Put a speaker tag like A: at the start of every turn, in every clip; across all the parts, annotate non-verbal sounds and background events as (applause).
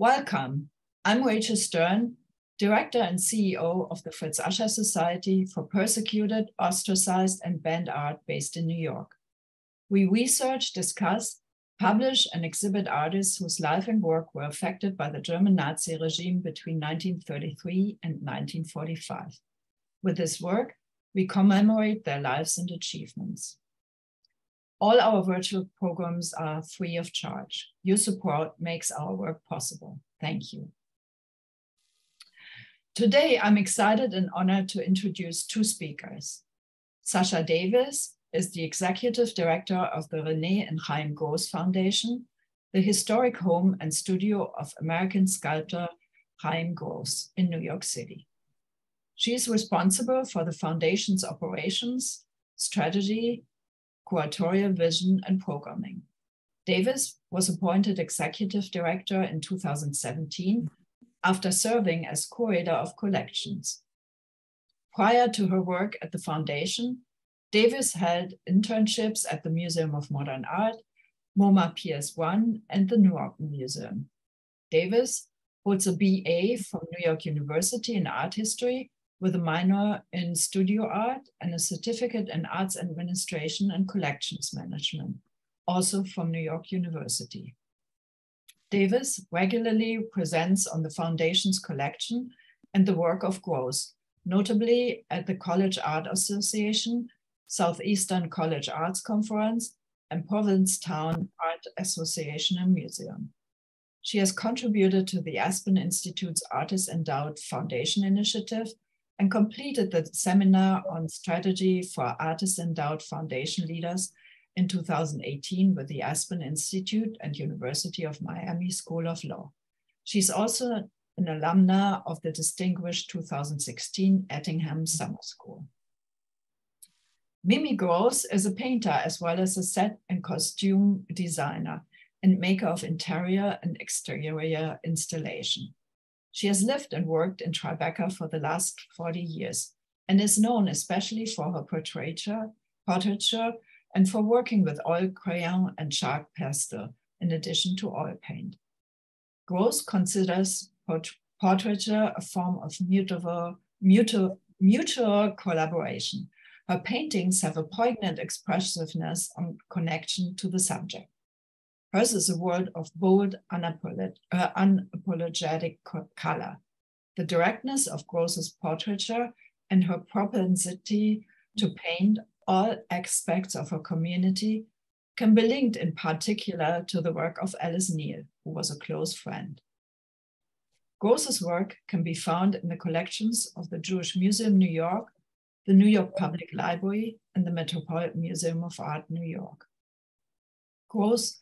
A: Welcome. I'm Rachel Stern, Director and CEO of the Fritz Ascher Society for Persecuted, Ostracized, and Banned Art based in New York. We research, discuss, publish, and exhibit artists whose life and work were affected by the German Nazi regime between 1933 and 1945. With this work, we commemorate their lives and achievements. All our virtual programs are free of charge. Your support makes our work possible. Thank you. Today, I'm excited and honored to introduce two speakers. Sasha Davis is the Executive Director of the Renee and Chaim Gross Foundation, the historic home and studio of American sculptor Chaim Gross in New York City. She is responsible for the foundation's operations, strategy, curatorial vision, and programming. Davis was appointed executive director in 2017 after serving as curator of collections. Prior to her work at the foundation, Davis held internships at the Museum of Modern Art, MoMA PS1, and the Newark Museum. Davis holds a BA from New York University in art history with a minor in studio art and a certificate in arts administration and collections management, also from New York University. Davis regularly presents on the Foundation's collection and the work of Gross, notably at the College Art Association, Southeastern College Arts Conference, and Provincetown Art Association and Museum. She has contributed to the Aspen Institute's Artist Endowed Foundation Initiative and completed the seminar on strategy for artist endowed foundation leaders in 2018 with the Aspen Institute and University of Miami School of Law. She's also an alumna of the distinguished 2016 Attingham Summer School. Mimi Gross is a painter as well as a set and costume designer and maker of interior and exterior installation. She has lived and worked in Tribeca for the last 40 years and is known especially for her portraiture, portraiture and for working with oil crayon and chalk pastel in addition to oil paint. Gross considers port portraiture a form of mutual, mutual, mutual collaboration. Her paintings have a poignant expressiveness and connection to the subject. Hers is a world of bold, unapolog uh, unapologetic color. The directness of Gross's portraiture and her propensity to paint all aspects of her community can be linked in particular to the work of Alice Neel, who was a close friend. Gross's work can be found in the collections of the Jewish Museum New York, the New York Public Library, and the Metropolitan Museum of Art, New York. Gross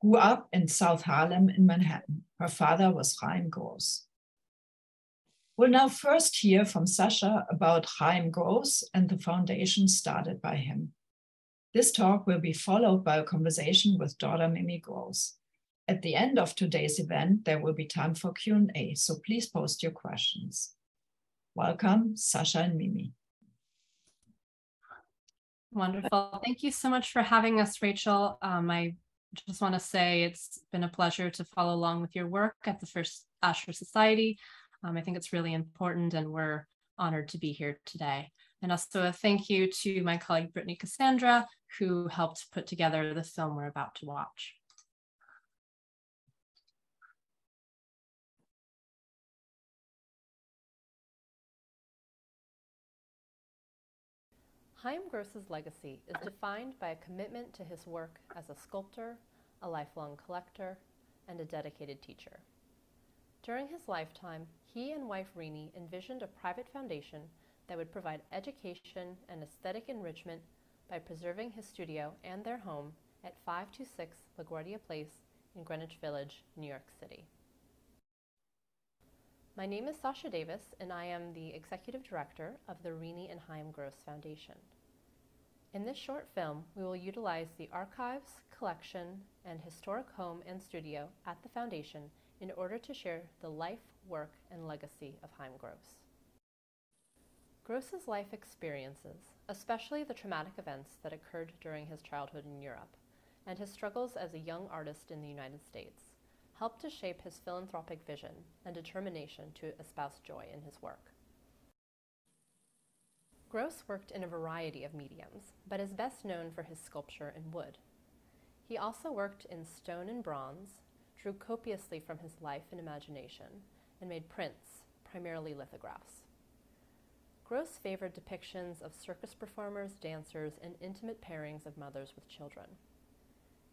A: grew up in South Harlem in Manhattan. Her father was Chaim Gross. We'll now first hear from Sasha about Chaim Gross and the foundation started by him. This talk will be followed by a conversation with daughter Mimi Gross. At the end of today's event, there will be time for Q&A, so please post your questions. Welcome, Sasha and Mimi.
B: Wonderful. Thank you so much for having us, Rachel. Um, I just want to say it's been a pleasure to follow along with your work at the Fritz Ascher Society. Um, I think it's really important and we're honored to be here today. And also a thank you to my colleague Brittany Cassandra, who helped put together the film we're about to watch. Chaim Gross's legacy is defined by a commitment to his work as a sculptor, a lifelong collector, and a dedicated teacher. During his lifetime, he and wife Renee envisioned a private foundation that would provide education and aesthetic enrichment by preserving his studio and their home at 526 LaGuardia Place in Greenwich Village, New York City. My name is Sasha Davis, and I am the Executive Director of the Renee and Chaim Gross Foundation. In this short film, we will utilize the archives, collection, and historic home and studio at the Foundation in order to share the life, work, and legacy of Chaim Gross. Gross's life experiences, especially the traumatic events that occurred during his childhood in Europe, and his struggles as a young artist in the United States, helped to shape his philanthropic vision and determination to espouse joy in his work. Gross worked in a variety of mediums, but is best known for his sculpture in wood. He also worked in stone and bronze, drew copiously from his life and imagination, and made prints, primarily lithographs. Gross favored depictions of circus performers, dancers, and intimate pairings of mothers with children.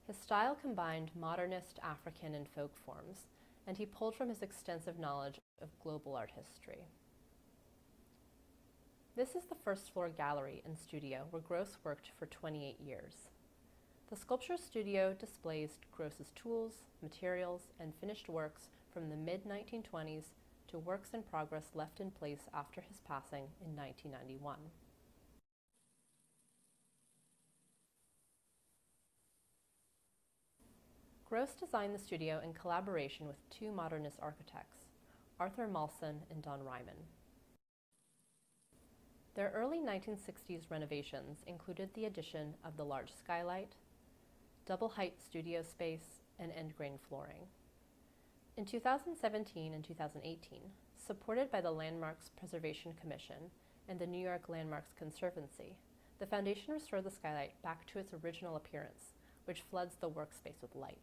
B: His style combined modernist African and folk forms, and he pulled from his extensive knowledge of global art history. This is the first floor gallery and studio where Gross worked for 28 years. The sculpture studio displays Gross's tools, materials, and finished works from the mid 1920s to works in progress left in place after his passing in 1991. Gross designed the studio in collaboration with two modernist architects, Arthur Malson and Don Reimann. Their early 1960s renovations included the addition of the large skylight, double height studio space, and end grain flooring. In 2017 and 2018, supported by the Landmarks Preservation Commission and the New York Landmarks Conservancy, the foundation restored the skylight back to its original appearance, which floods the workspace with light.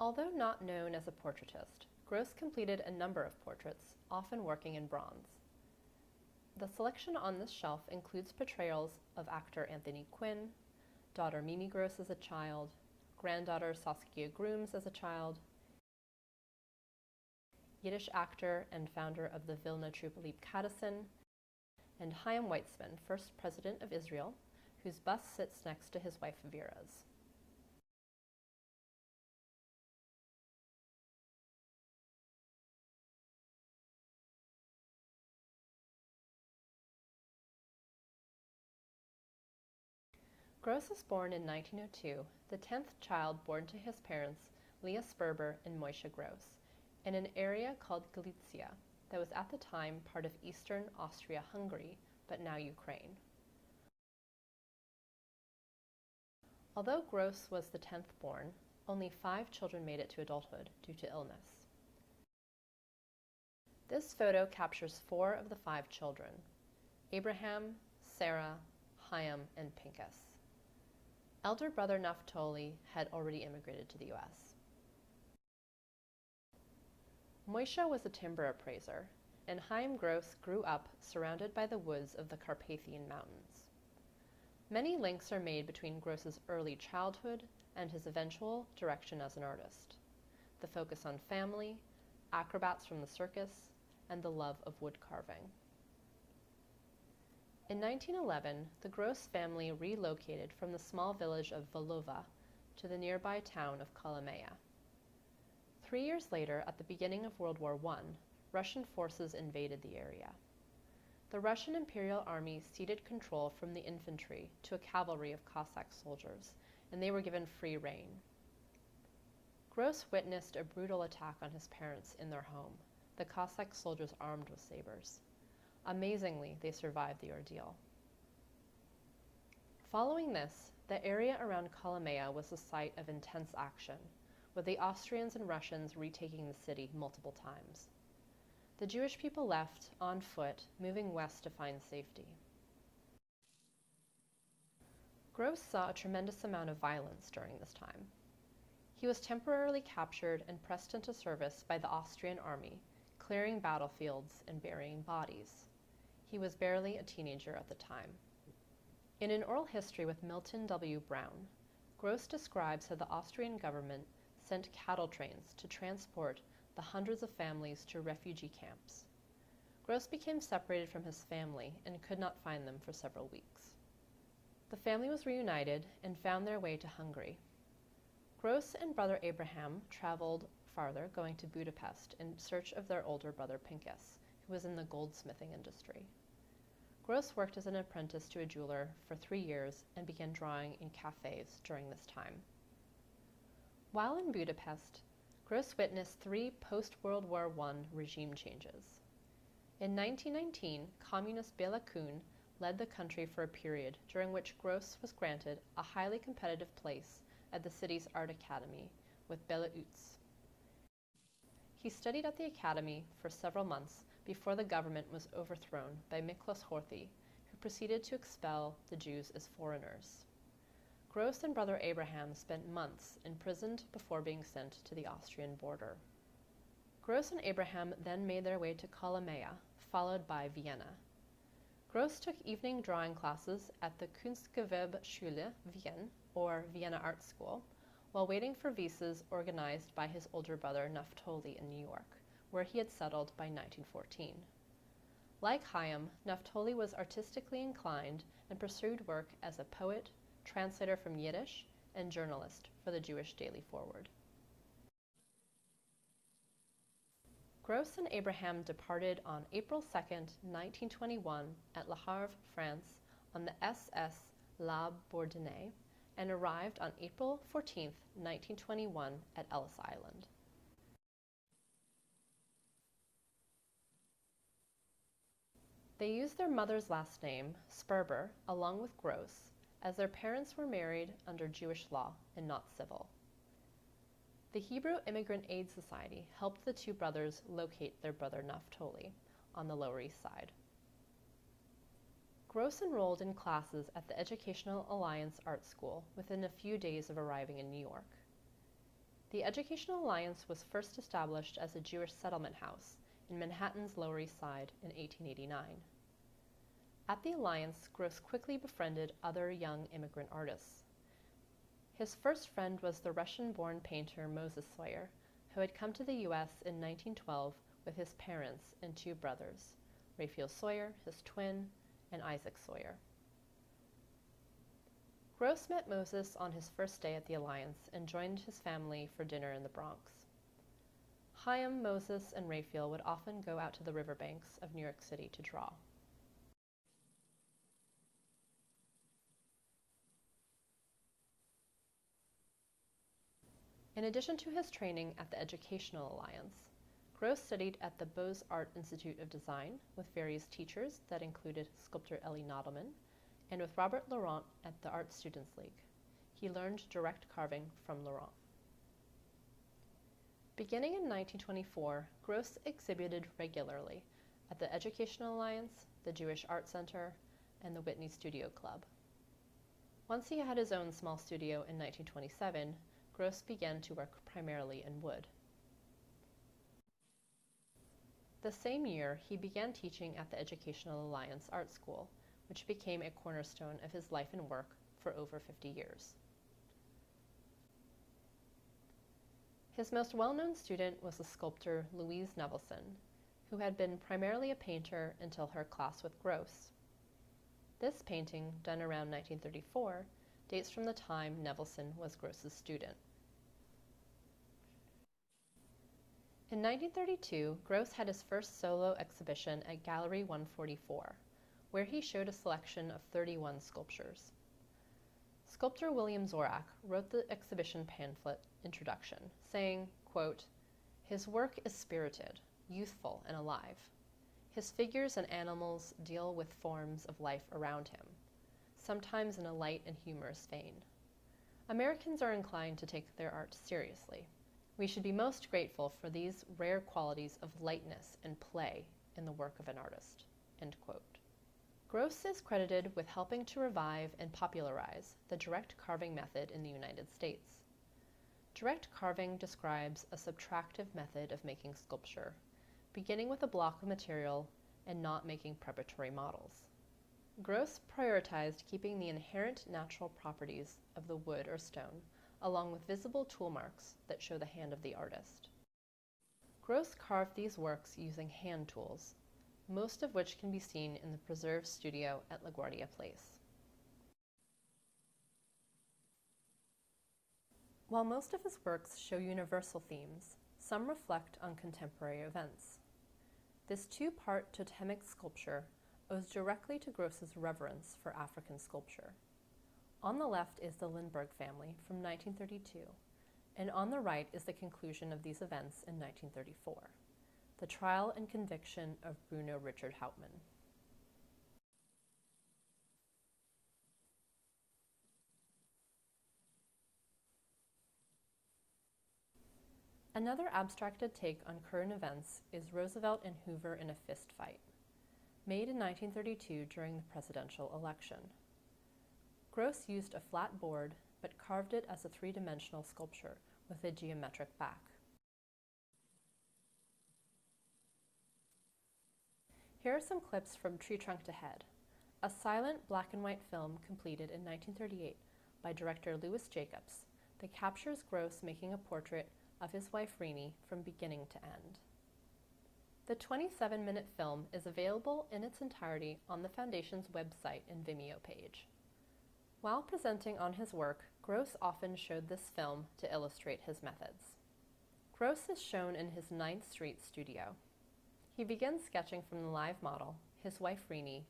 B: Although not known as a portraitist, Gross completed a number of portraits, often working in bronze. The selection on this shelf includes portrayals of actor Anthony Quinn, daughter Mimi Gross as a child, granddaughter Saskia Grooms as a child, Yiddish actor and founder of the Vilna troupe Leib Kadison, and Chaim Weizmann, first president of Israel, whose bust sits next to his wife Vera's. Gross was born in 1902, the 10th child born to his parents, Leah Sperber and Moishe Gross, in an area called Galicia that was at the time part of eastern Austria-Hungary, but now Ukraine. Although Gross was the 10th born, only five children made it to adulthood due to illness. This photo captures four of the five children, Abraham, Sarah, Chaim, and Pinchas. Elder brother Naphtali had already immigrated to the US. Moishe was a timber appraiser, and Chaim Gross grew up surrounded by the woods of the Carpathian Mountains. Many links are made between Gross's early childhood and his eventual direction as an artist. The focus on family, acrobats from the circus, and the love of wood carving. In 1911, the Gross family relocated from the small village of Volova to the nearby town of Kolomea. Three years later, at the beginning of World War I, Russian forces invaded the area. The Russian Imperial Army ceded control from the infantry to a cavalry of Cossack soldiers, and they were given free rein. Gross witnessed a brutal attack on his parents in their home, the Cossack soldiers armed with sabers. Amazingly, they survived the ordeal. Following this, the area around Kolomea was the site of intense action, with the Austrians and Russians retaking the city multiple times. The Jewish people left on foot, moving west to find safety. Gross saw a tremendous amount of violence during this time. He was temporarily captured and pressed into service by the Austrian army, clearing battlefields and burying bodies. He was barely a teenager at the time. In an oral history with Milton W. Brown, Gross describes how the Austrian government sent cattle trains to transport the hundreds of families to refugee camps. Gross became separated from his family and could not find them for several weeks. The family was reunited and found their way to Hungary. Gross and brother Abraham traveled farther, going to Budapest in search of their older brother Pinchas, who was in the goldsmithing industry. Gross worked as an apprentice to a jeweler for three years and began drawing in cafes during this time. While in Budapest, Gross witnessed three post World War I regime changes. In 1919, communist Bela Kun led the country for a period during which Gross was granted a highly competitive place at the city's art academy with Bela Uitz. He studied at the academy for several months before the government was overthrown by Miklos Horthy, who proceeded to expel the Jews as foreigners. Gross and brother Abraham spent months imprisoned before being sent to the Austrian border. Gross and Abraham then made their way to Kolomea, followed by Vienna. Gross took evening drawing classes at the Kunstgewerbeschule Wien, or Vienna Art School, while waiting for visas organized by his older brother Naftoli in New York where he had settled by 1914. Like Chaim, Naftoli was artistically inclined and pursued work as a poet, translator from Yiddish, and journalist for the Jewish Daily Forward. Gross and Abraham departed on April 2, 1921, at Le Havre, France, on the SS La Bourdonnais, and arrived on April 14, 1921, at Ellis Island. They used their mother's last name, Sperber, along with Gross, as their parents were married under Jewish law and not civil. The Hebrew Immigrant Aid Society helped the two brothers locate their brother Naftoli on the Lower East Side. Gross enrolled in classes at the Educational Alliance Art School within a few days of arriving in New York. The Educational Alliance was first established as a Jewish settlement house in Manhattan's Lower East Side in 1889. At the Alliance, Gross quickly befriended other young immigrant artists. His first friend was the Russian born painter Moses Soyer, who had come to the U.S. in 1912 with his parents and two brothers, Raphael Soyer, his twin, and Isaac Soyer. Gross met Moses on his first day at the Alliance and joined his family for dinner in the Bronx. Chaim, Moses, and Raphael would often go out to the riverbanks of New York City to draw. In addition to his training at the Educational Alliance, Gross studied at the Beaux-Arts Institute of Design with various teachers that included sculptor Elie Nadelman and with Robert Laurent at the Art Students League. He learned direct carving from Laurent. Beginning in 1924, Gross exhibited regularly at the Educational Alliance, the Jewish Art Center, and the Whitney Studio Club. Once he had his own small studio in 1927, Gross began to work primarily in wood. The same year, he began teaching at the Educational Alliance Art School, which became a cornerstone of his life and work for over 50 years. His most well-known student was the sculptor Louise Nevelson, who had been primarily a painter until her class with Gross. This painting, done around 1934, dates from the time Nevelson was Gross's student. In 1932, Gross had his first solo exhibition at Gallery 144, where he showed a selection of 31 sculptures. Sculptor William Zorach wrote the exhibition pamphlet introduction, saying, quote, His work is spirited, youthful, and alive. His figures and animals deal with forms of life around him, sometimes in a light and humorous vein. Americans are inclined to take their art seriously. We should be most grateful for these rare qualities of lightness and play in the work of an artist. End quote. Gross is credited with helping to revive and popularize the direct carving method in the United States. Direct carving describes a subtractive method of making sculpture, beginning with a block of material and not making preparatory models. Gross prioritized keeping the inherent natural properties of the wood or stone, along with visible tool marks that show the hand of the artist. Gross carved these works using hand tools, most of which can be seen in the preserved studio at LaGuardia Place. While most of his works show universal themes, some reflect on contemporary events. This two-part totemic sculpture owes directly to Gross's reverence for African sculpture. On the left is the Lindbergh family from 1932, and on the right is the conclusion of these events in 1934, the trial and conviction of Bruno Richard Hauptmann. Another abstracted take on current events is Roosevelt and Hoover in a fist fight, made in 1932 during the presidential election. Gross used a flat board but carved it as a three-dimensional sculpture with a geometric back. Here are some clips from Tree Trunk to Head, a silent black and white film completed in 1938 by director Lewis Jacobs that captures Gross making a portrait of his wife Renee from beginning to end. The 27 minute film is available in its entirety on the Foundation's website and Vimeo page. While presenting on his work, Gross often showed this film to illustrate his methods. Gross is shown in his 9th Street studio. He begins sketching from the live model, his wife Renee,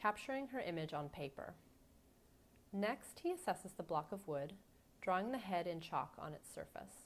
B: capturing her image on paper. Next, he assesses the block of wood, drawing the head in chalk on its surface.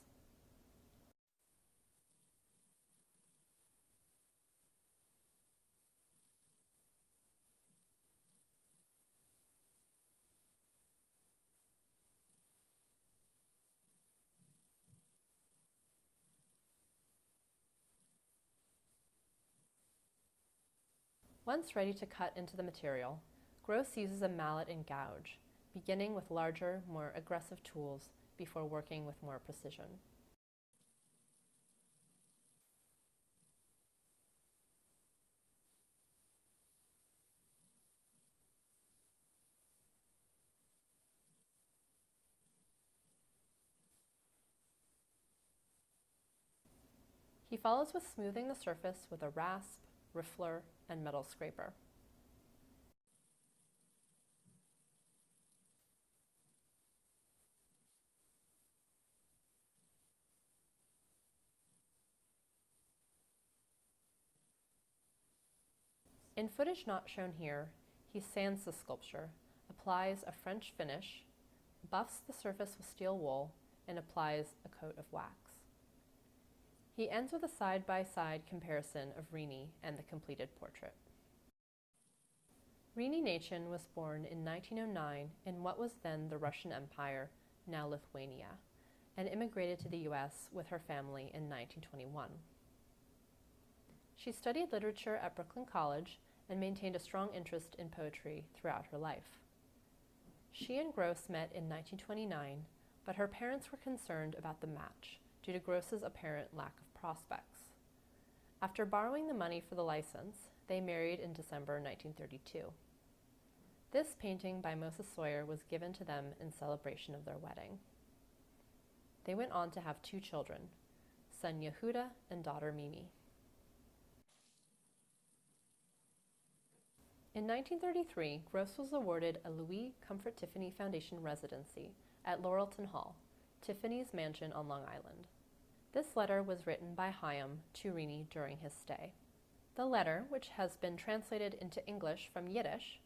B: Once ready to cut into the material, Gross uses a mallet and gouge, beginning with larger, more aggressive tools before working with more precision. He follows with smoothing the surface with a rasp, riffler, and metal scraper. In footage not shown here, he sands the sculpture, applies a French finish, buffs the surface with steel wool, and applies a coat of wax. He ends with a side-by-side comparison of Renee and the completed portrait. Renee Nachin was born in 1909 in what was then the Russian Empire, now Lithuania, and immigrated to the US with her family in 1921. She studied literature at Brooklyn College and maintained a strong interest in poetry throughout her life. She and Gross met in 1929, but her parents were concerned about the match due to Gross's apparent lack of prospects. After borrowing the money for the license, they married in December 1932. This painting by Moses Soyer was given to them in celebration of their wedding. They went on to have two children, son Yehuda and daughter Mimi. In 1933, Gross was awarded a Louis Comfort Tiffany Foundation residency at Laurelton Hall, Tiffany's mansion on Long Island. This letter was written by Chaim to Renee during his stay. The letter, which has been translated into English from Yiddish,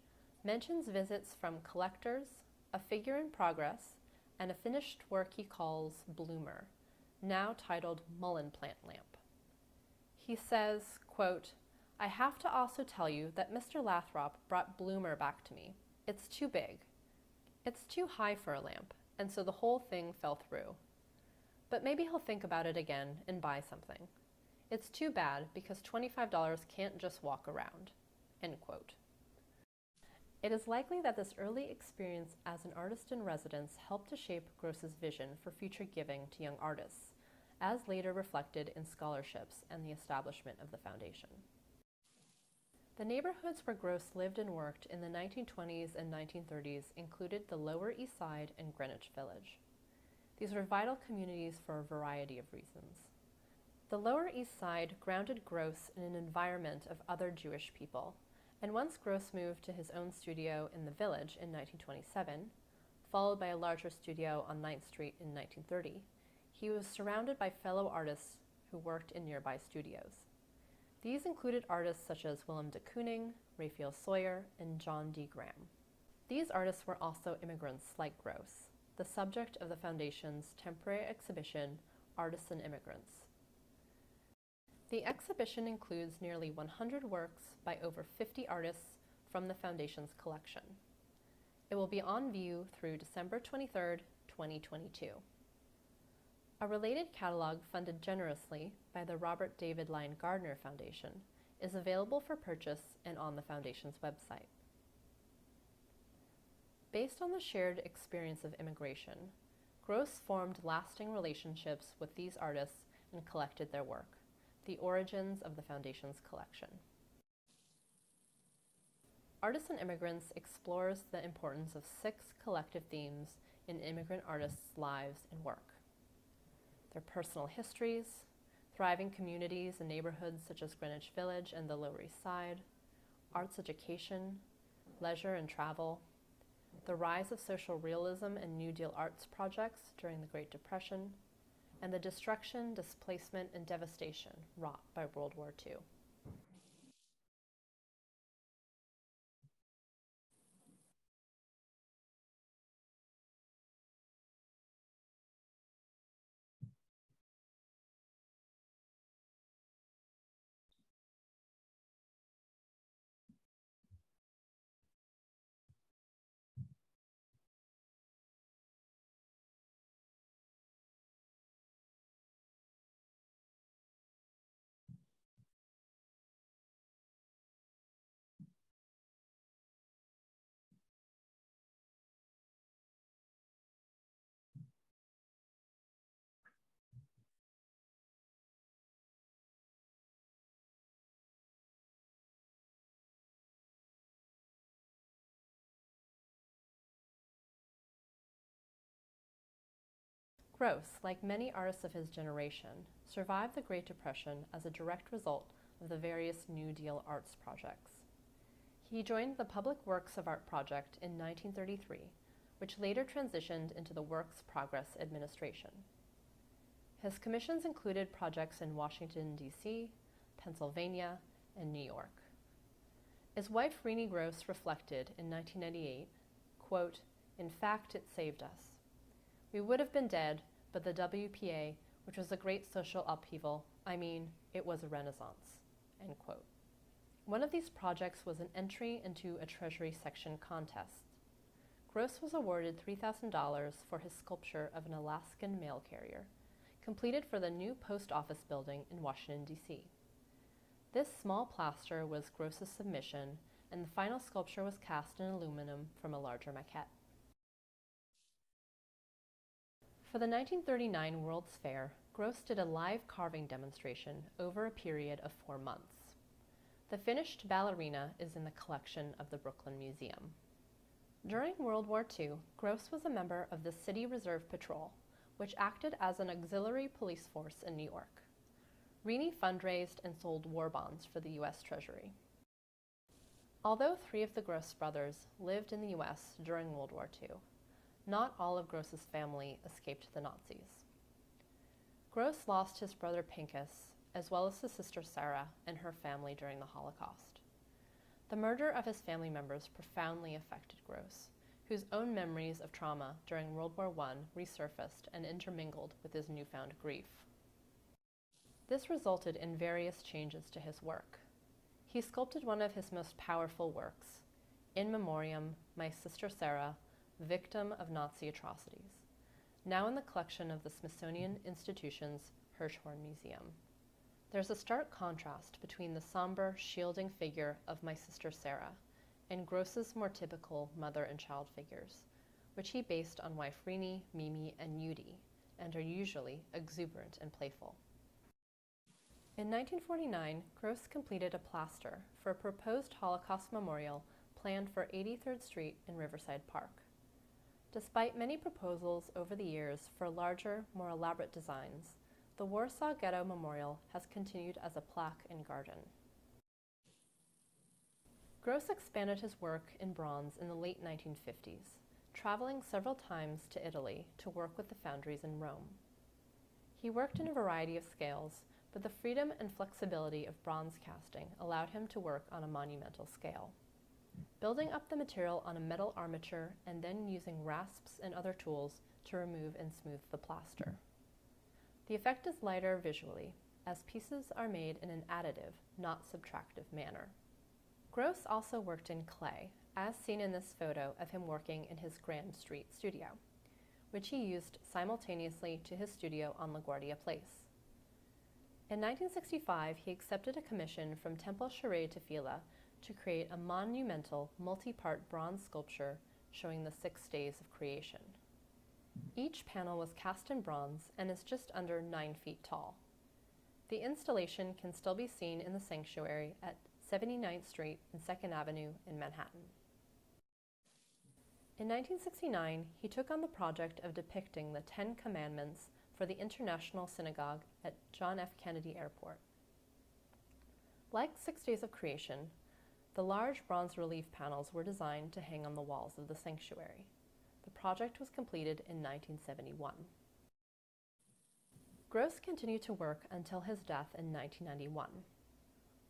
B: mentions visits from collectors, a figure in progress, and a finished work he calls Bloomer, now titled Mullein Plant Lamp. He says, quote, I have to also tell you that Mr. Lathrop brought Bloomer back to me. It's too big. It's too high for a lamp, and so the whole thing fell through but maybe he'll think about it again and buy something. It's too bad because $25 can't just walk around. End quote. It is likely that this early experience as an artist in residence helped to shape Gross's vision for future giving to young artists, as later reflected in scholarships and the establishment of the foundation. The neighborhoods where Gross lived and worked in the 1920s and 1930s included the Lower East Side and Greenwich Village. These were vital communities for a variety of reasons. The Lower East Side grounded Gross in an environment of other Jewish people, and once Gross moved to his own studio in the Village in 1927, followed by a larger studio on 9th Street in 1930, he was surrounded by fellow artists who worked in nearby studios. These included artists such as Willem de Kooning, Raphael Soyer, and John D. Graham. These artists were also immigrants like Gross, the subject of the Foundation's temporary exhibition, Artists and Immigrants. The exhibition includes nearly 100 works by over 50 artists from the Foundation's collection. It will be on view through December 23, 2022. A related catalog funded generously by the Robert David Lion Gardiner Foundation is available for purchase and on the Foundation's website. Based on the shared experience of immigration, Gross formed lasting relationships with these artists and collected their work, the origins of the Foundation's collection. Artists and Immigrants explores the importance of six collective themes in immigrant artists' lives and work their personal histories, thriving communities and neighborhoods such as Greenwich Village and the Lower East Side, arts education, leisure and travel, the rise of social realism and New Deal arts projects during the Great Depression, and the destruction, displacement, and devastation wrought by World War II. Gross, like many artists of his generation, survived the Great Depression as a direct result of the various New Deal arts projects. He joined the Public Works of Art project in 1933, which later transitioned into the Works Progress Administration. His commissions included projects in Washington, D.C., Pennsylvania, and New York. His wife, Renee Gross, reflected in 1998, quote, In fact, it saved us. We would have been dead, but the WPA, which was a great social upheaval, I mean, it was a renaissance. End quote. One of these projects was an entry into a Treasury section contest. Gross was awarded $3,000 for his sculpture of an Alaskan mail carrier, completed for the new post office building in Washington, D.C. This small plaster was Gross's submission, and the final sculpture was cast in aluminum from a larger maquette. For the 1939 World's Fair, Gross did a live carving demonstration over a period of four months. The finished ballerina is in the collection of the Brooklyn Museum. During World War II, Gross was a member of the City Reserve Patrol, which acted as an auxiliary police force in New York. Renee fundraised and sold war bonds for the U.S. Treasury. Although three of the Gross brothers lived in the U.S. during World War II, not all of Gross's family escaped the Nazis. Gross lost his brother Pinchas, as well as his sister Sarah and her family during the Holocaust. The murder of his family members profoundly affected Gross, whose own memories of trauma during World War I resurfaced and intermingled with his newfound grief. This resulted in various changes to his work. He sculpted one of his most powerful works, In Memoriam, My Sister Sarah, victim of Nazi atrocities, now in the collection of the Smithsonian Institution's Hirshhorn Museum. There's a stark contrast between the somber, shielding figure of my sister Sarah and Gross's more typical mother and child figures, which he based on wife Renee, Mimi, and Yudi, and are usually exuberant and playful. In 1949, Gross completed a plaster for a proposed Holocaust memorial planned for 83rd Street in Riverside Park. Despite many proposals over the years for larger, more elaborate designs, the Warsaw Ghetto Memorial has continued as a plaque and garden. Gross expanded his work in bronze in the late 1950s, traveling several times to Italy to work with the foundries in Rome. He worked in a variety of scales, but the freedom and flexibility of bronze casting allowed him to work on a monumental scale. Building up the material on a metal armature and then using rasps and other tools to remove and smooth the plaster. The effect is lighter visually, as pieces are made in an additive, not subtractive manner. Gross also worked in clay, as seen in this photo of him working in his Grand Street studio, which he used simultaneously to his studio on LaGuardia Place. In 1965, he accepted a commission from Temple Shaaray Tefila to create a monumental multi-part bronze sculpture showing the six days of creation. Each panel was cast in bronze and is just under 9 feet tall. The installation can still be seen in the sanctuary at 79th Street and 2nd Avenue in Manhattan. In 1969, he took on the project of depicting the Ten Commandments for the International Synagogue at John F. Kennedy Airport. Like Six Days of Creation, the large bronze relief panels were designed to hang on the walls of the sanctuary. The project was completed in 1971. Gross continued to work until his death in 1991.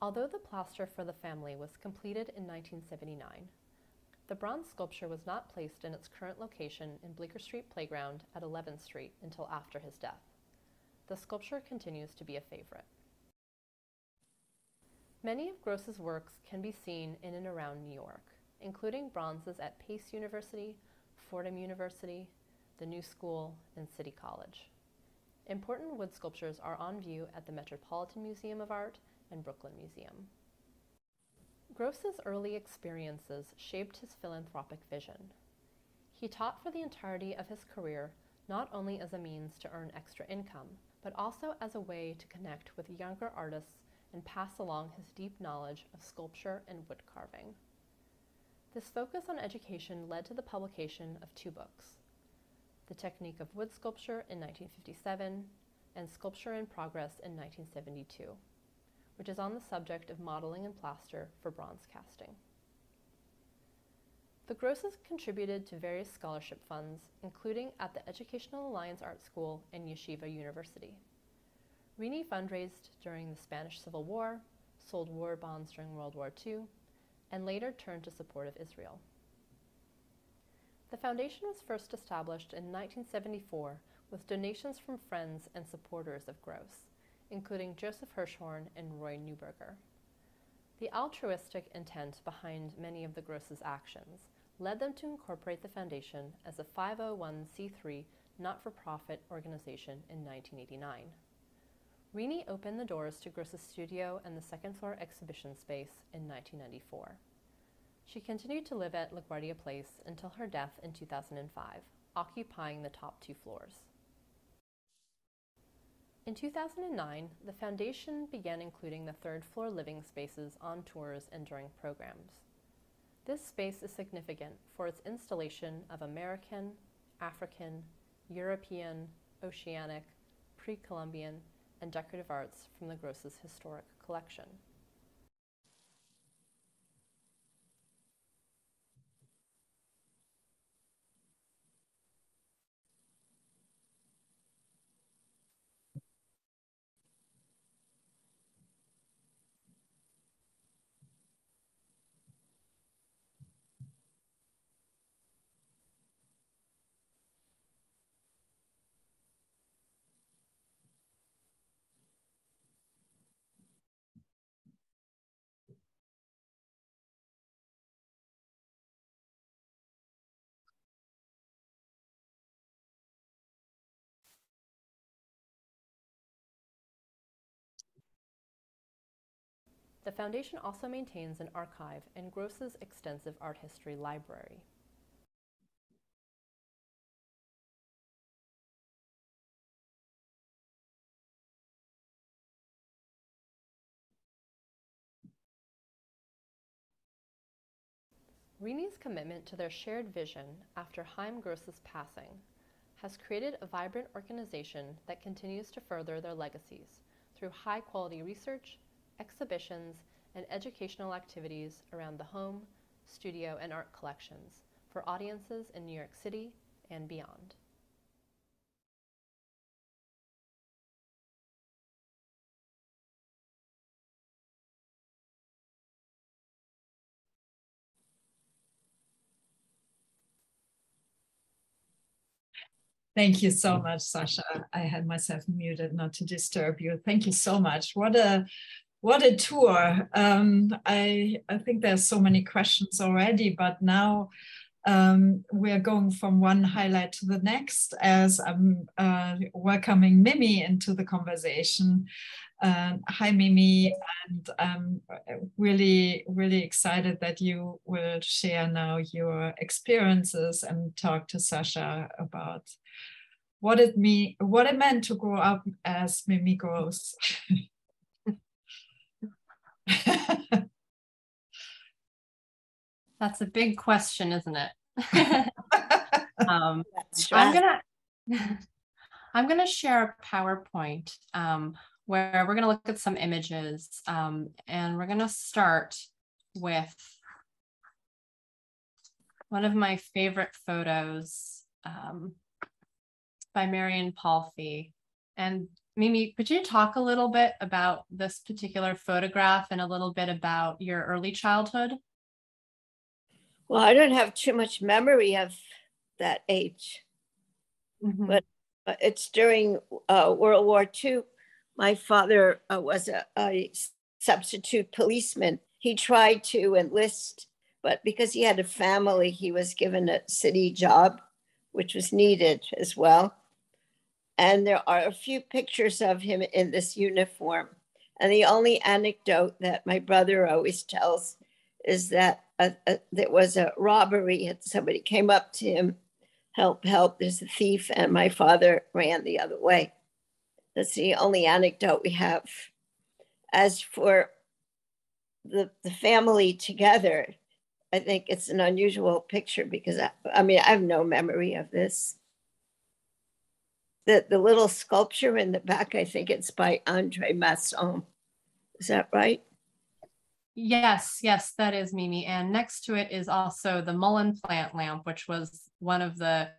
B: Although the plaster for the family was completed in 1979, the bronze sculpture was not placed in its current location in Bleecker Street Playground at 11th Street until after his death. The sculpture continues to be a favorite. Many of Gross's works can be seen in and around New York, including bronzes at Pace University, Fordham University, the New School, and City College. Important wood sculptures are on view at the Metropolitan Museum of Art and Brooklyn Museum. Gross's early experiences shaped his philanthropic vision. He taught for the entirety of his career not only as a means to earn extra income, but also as a way to connect with younger artists and pass along his deep knowledge of sculpture and wood carving. This focus on education led to the publication of two books The Technique of Wood Sculpture in 1957 and Sculpture in Progress in 1972, which is on the subject of modeling and plaster for bronze casting. The Grosses contributed to various scholarship funds, including at the Educational Alliance Art School and Yeshiva University. Renee fundraised during the Spanish Civil War, sold war bonds during World War II, and later turned to support of Israel. The foundation was first established in 1974 with donations from friends and supporters of Gross, including Joseph Hirshhorn and Roy Neuberger. The altruistic intent behind many of the Gross's actions led them to incorporate the foundation as a 501c3 not-for-profit organization in 1989. Renee opened the doors to Gross's studio and the second floor exhibition space in 1994. She continued to live at LaGuardia Place until her death in 2005, occupying the top two floors. In 2009, the foundation began including the third floor living spaces on tours and during programs. This space is significant for its installation of American, African, European, Oceanic, pre-Columbian, and decorative arts from the Gross's historic collection. The Foundation also maintains an archive in Gross's extensive art history library. Renee's commitment to their shared vision after Chaim Gross's passing
C: has created a vibrant organization that continues to further their legacies through high quality research, exhibitions, and educational activities around the home, studio, and art collections for audiences in New York City and beyond.
A: Thank you so mm. much, Sasha. I had myself muted not to disturb you. Thank you so much. What a what a tour. Um, I, I think there's so many questions already, but now um, we're going from one highlight to the next as I'm uh, welcoming Mimi into the conversation. Uh, hi, Mimi, and I'm really, really excited that you will share now your experiences and talk to Sasha about what it me what it meant to grow up as Mimi Gross. (laughs) (laughs)
C: That's a big question, isn't it? (laughs) (laughs) um, I'm gonna I'm gonna share a PowerPoint um, where we're gonna look at some images, um, and we're gonna start with one of my favorite photos um, by Marion Palfi. And Mimi, could you talk a little bit about this particular photograph and a little bit about your early childhood?
D: Well, I don't have too much memory of that age, mm-hmm. but it's during uh, World War II. My father uh, was a, a substitute policeman. He tried to enlist, but because he had a family, he was given a city job, which was needed as well. And there are a few pictures of him in this uniform. And the only anecdote that my brother always tells is that a, a, there was a robbery and somebody came up to him, help, help, there's a thief. And my father ran the other way. That's the only anecdote we have. As for the, the family together, I think it's an unusual picture because I, I mean, I have no memory of this the, the little sculpture in the back, I think it's by Andre Masson. Is that right?
C: Yes, yes, that is Mimi. And next to it is also the mullein plant lamp, which was one of the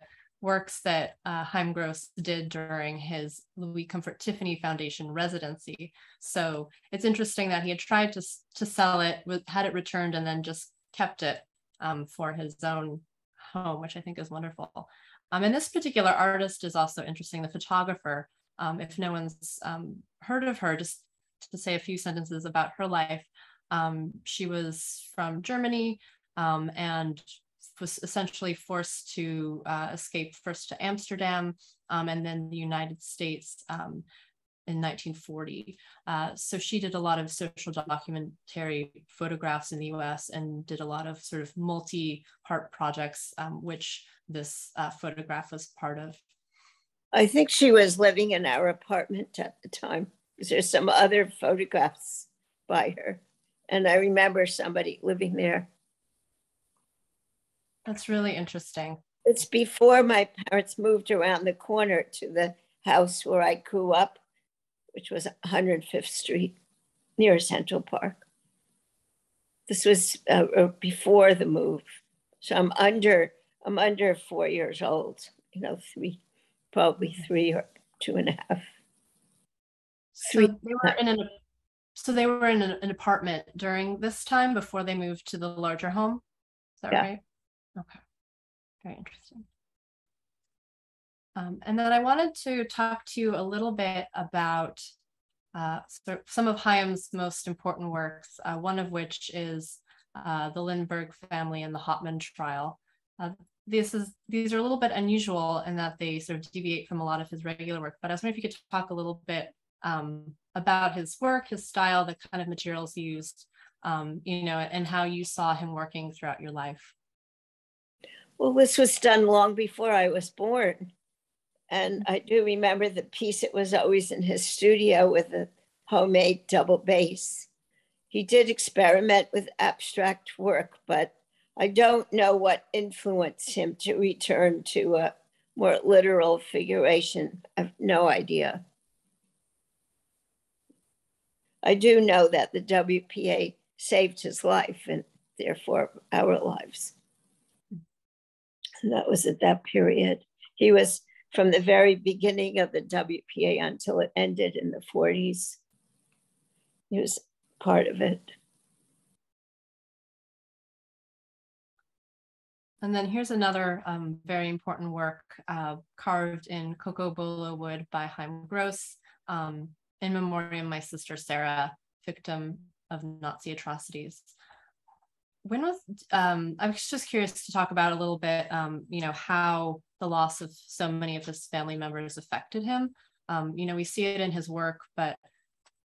C: works that uh, Chaim Gross did during his Louis Comfort Tiffany Foundation residency. So it's interesting that he had tried to, to sell it, had it returned, and then just kept it um, for his own home, which I think is wonderful. Um, and this particular artist is also interesting, the photographer. Um, if no one's um, heard of her, just to say a few sentences about her life. Um, she was from Germany um, and was essentially forced to uh, escape first to Amsterdam um, and then the United States in 1940. Uh, so she did a lot of social documentary photographs in the US and did a lot of sort of multi-part projects, um, which this uh, photograph was part of.
D: I think she was living in our apartment at the time. There's some other photographs by her. And I remember somebody living there.
C: That's really interesting.
D: It's before my parents moved around the corner to the house where I grew up, which was 105th Street near Central Park. This was uh, uh before the move. So I'm under I'm under four years old, you know, three, probably three or two and a half.
C: Three. So they were in an, so they were in an, an apartment during this time before they moved to the larger home. Is that yeah. right? Okay. Very interesting. Um, and then I wanted to talk to you a little bit about uh, so some of Chaim's most important works, uh, one of which is uh, the Lindbergh family and the Hauptmann trial. Uh, this is these are a little bit unusual in that they sort of deviate from a lot of his regular work. But I was wondering if you could talk a little bit um, about his work, his style, the kind of materials used, um, you know, and how you saw him working throughout your life.
D: Well, this was done long before I was born. And I do remember the piece, it was always in his studio with a homemade double bass. He did experiment with abstract work, but I don't know what influenced him to return to a more literal figuration. I have no idea. I do know that the WPA saved his life and therefore our lives. So that was at that period. He was from the very beginning of the WPA until it ended in the 40s. He was part of it.
B: And then here's another um, very important work uh, carved in cocobolo wood by Chaim Gross um, in memoriam my sister Sarah, victim of Nazi atrocities. When was um, I was just curious to talk about a little bit, um, you know, how the loss of so many of his family members affected him. Um, you know, we see it in his work, but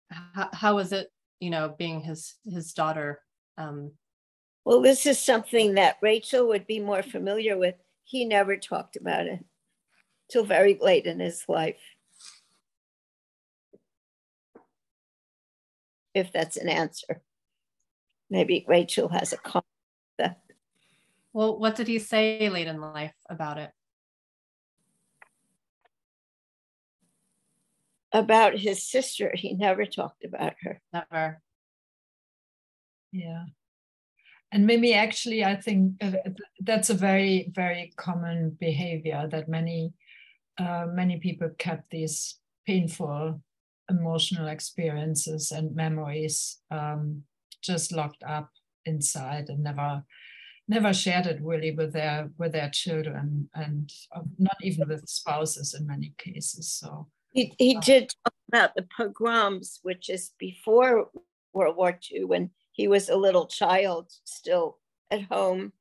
B: how, how was it, you know, being his his daughter um,
D: well, this is something that Rachel would be more familiar with. He never talked about it till very late in his life. If that's an answer. Maybe Rachel has a comment.
B: Well, what did he say late in life about it?
D: About his sister, he never talked about her.
B: Never.
A: Yeah and maybe actually i think uh, that's a very very common behavior that many uh, many people kept these painful emotional experiences and memories um, just locked up inside and never never shared it really with their with their children and uh, not even with spouses in many cases so
D: he, he uh, did talk about the pogroms which is before world war ii when he was a little child still at home.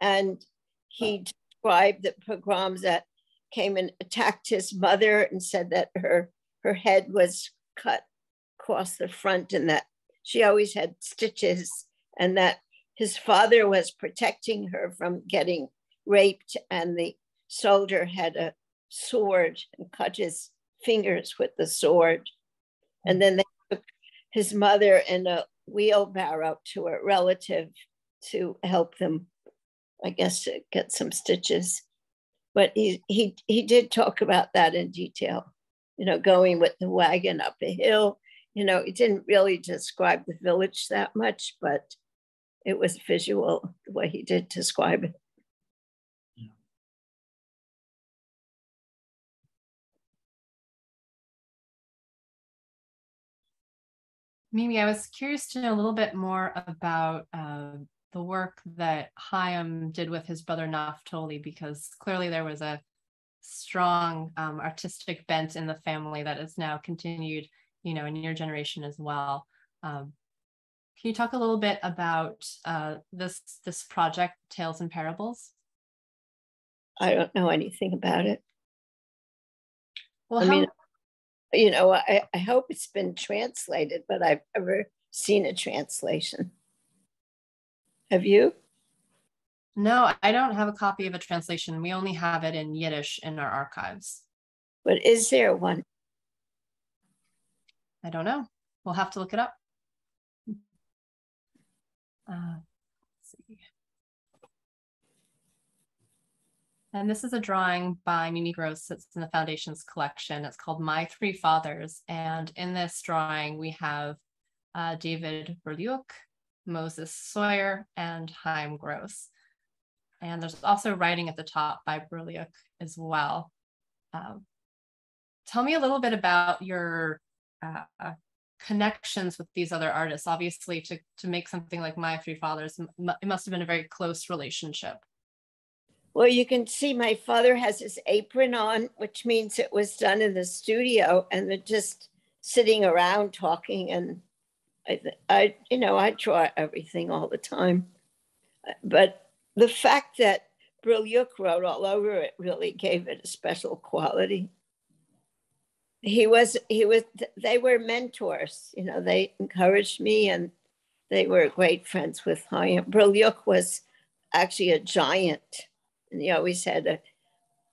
D: And he described the pogroms that came and attacked his mother and said that her, her head was cut across the front and that she always had stitches and that his father was protecting her from getting raped and the soldier had a sword and cut his fingers with the sword. And then they took his mother in a wheelbarrow to a relative to help them, I guess, to get some stitches. But he, he, he did talk about that in detail, you know, going with the wagon up a hill. You know, he didn't really describe the village that much, but it was visual the way he did describe it.
B: Mimi, I was curious to know a little bit more about uh, the work that Chaim did with his brother Naftoli, because clearly there was a strong um, artistic bent in the family that is now continued, you know, in your generation as well. Um, can you talk a little bit about uh, this this project, Tales and Parables?
D: I don't know anything about it.
B: Well, I how, mean,
D: you know, I, I hope it's been translated, but I've never seen a translation. Have you?
B: No, I don't have a copy of a translation. We only have it in Yiddish in our archives.
D: But is there one?
B: I don't know. We'll have to look it up. Uh, And this is a drawing by Mimi Gross that's in the Foundation's collection. It's called My Three Fathers. And in this drawing, we have uh, David Burliuk, Moses Soyer, and Chaim Gross. And there's also writing at the top by Burliuk as well. Um, tell me a little bit about your uh, connections with these other artists. Obviously, to, to make something like My Three Fathers, it must have been a very close relationship.
D: Well, you can see my father has his apron on, which means it was done in the studio, and they're just sitting around talking. And I, I, you know, I draw everything all the time. But the fact that Burliuk wrote all over it really gave it a special quality. He was, he was, they were mentors, you know, they encouraged me and they were great friends with Chaim. Burliuk was actually a giant and he always had a,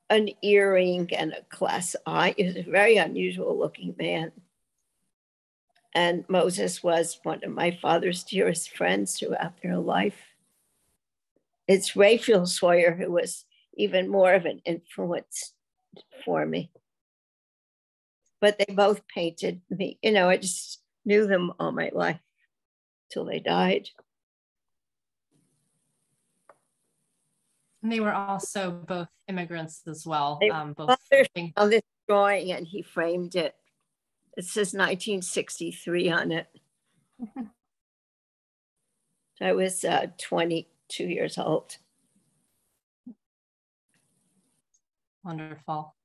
D: an earring and a glass eye. He was a very unusual looking man. And Moses was one of my father's dearest friends throughout their life. It's Raphael Soyer who was even more of an influence for me. But they both painted me. You know, I just knew them all my life till they died.
B: And they were also both immigrants as well.
D: Um, both on this drawing, and he framed it. It says 1963 on it. (laughs) I was uh, 22 years old.
B: Wonderful.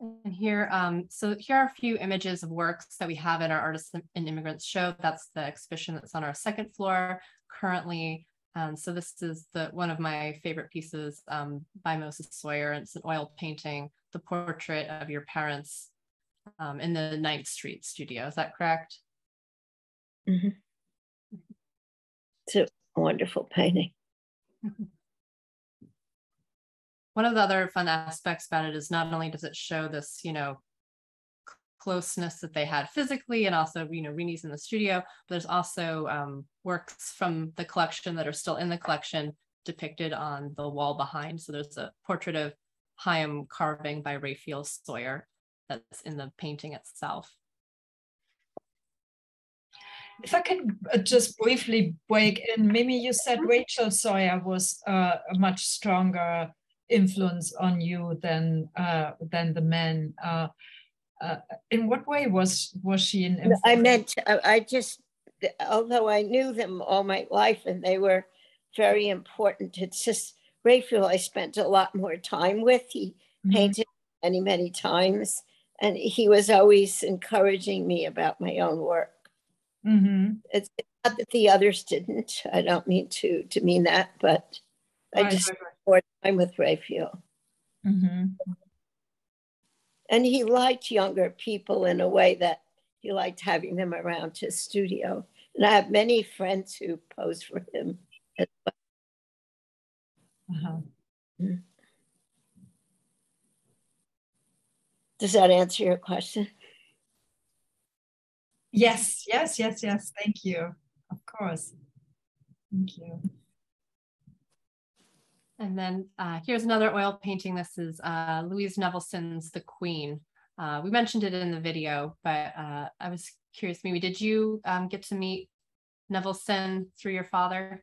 B: And here, um, so here are a few images of works that we have in our Artists and Immigrants show. That's the exhibition that's on our second floor currently. Um, so this is the one of my favorite pieces um, by Moses Soyer. It's an oil painting, the portrait of your parents um, in the Ninth Street studio. Is that correct?
D: Mm -hmm. It's a wonderful painting. (laughs)
B: One of the other fun aspects about it is not only does it show this, you know, closeness that they had physically and also, you know, Renee's in the studio, but there's also um, works from the collection that are still in the collection depicted on the wall behind. So there's a portrait of Chaim carving by Raphael Soyer that's in the painting itself.
A: If I can uh, just briefly break in, Mimi, you said Rachel Soyer was uh, a much stronger influence on you than uh, than the men. Uh, uh, in what way was was she an influence?
D: I meant I just although I knew them all my life and they were very important. It's just Raphael I spent a lot more time with. He mm -hmm. painted many many times, and he was always encouraging me about my own work. Mm-hmm. It's not that the others didn't. I don't mean to to mean that, but I right, just right, right. More time with Raphael. Mm-hmm. And he liked younger people in a way that he liked having them around his studio. And I have many friends who pose for him as well. Uh-huh. Mm-hmm. Does that answer your question?
A: Yes, yes, yes, yes. Thank you. Of course. Thank you.
B: And then uh, here's another oil painting. This is uh, Louise Nevelson's The Queen. Uh, we mentioned it in the video, but uh, I was curious, maybe did you um, get to meet Nevelson through your father?